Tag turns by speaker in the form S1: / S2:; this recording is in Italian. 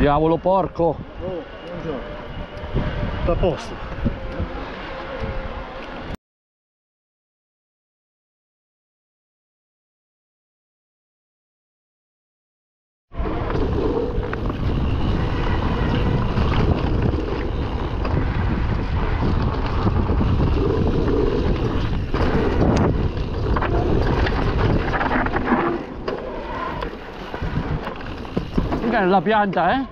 S1: Diavolo porco.
S2: Oh, buongiorno. Tutto a posto.
S1: la planta, ¿eh?